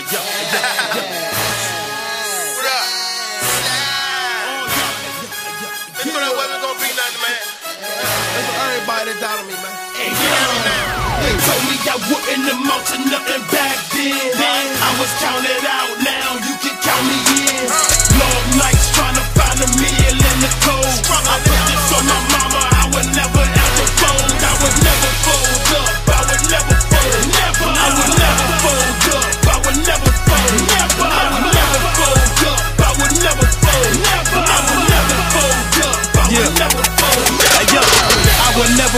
What up? They thought that wasn't gonna be nothing, man. That's for everybody that doubted. They told me I wouldn't amount to nothing back then. then. I was counted out, now you can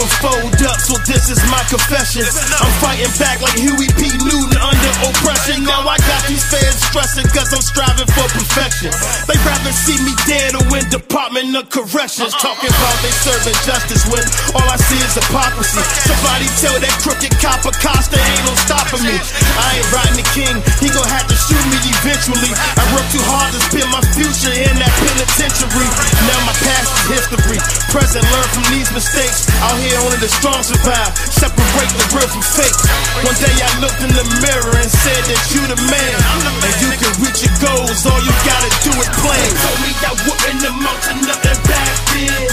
never fold up, so this is my confession. I'm fighting back like Huey P. Newton under oppression. Now I got these fans stressing cause I'm striving for perfection. They rather see me dead or in Department of Corrections. Talking about they serving justice when all I see is hypocrisy. Somebody tell that crooked copper Costa ain't no stopping me. I ain't riding the king, he gon' have to shoot me eventually. I work too hard Present, learn from these mistakes. Out here only the strong survive. Separate the real from fake. One day I looked in the mirror and said that you the man. And you can reach your goals, all you gotta do is play. Told me I wouldn't amount to nothing back then.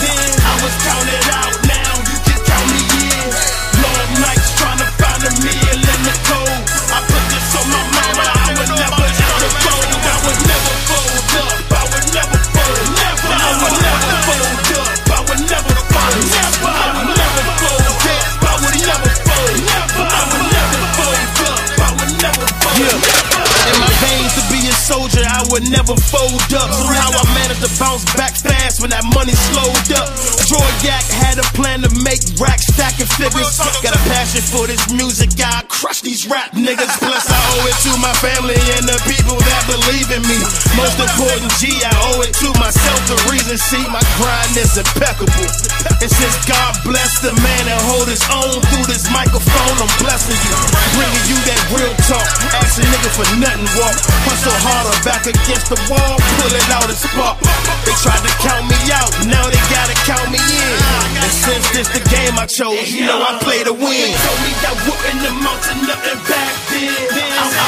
Soldier, I would never fold up. Somehow I managed to bounce back fast when that money slowed up. Troy Yak had a plan to make racks stacking figures. Got a passion for this music, I crush these rap niggas. Plus I owe it to my family and the people that believe in me. Most important, G, I owe it to myself. The reason, see, my grind is impeccable. And since God bless the man that hold his own through this microphone, A nigga for nothing, walk. Hustle harder, back against the wall, pull it out and spark. They tried to count me out, now they gotta count me in. And since this the game I chose, you know I play to win. They told me I wouldn't amount to nothing back then. I,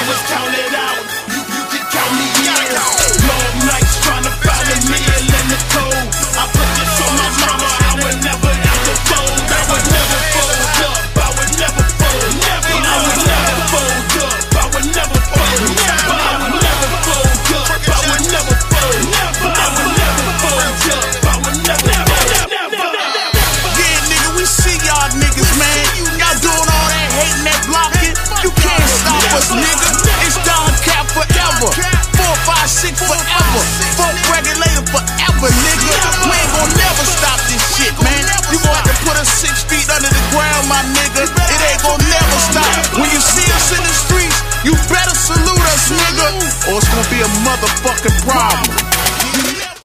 motherfucking problem.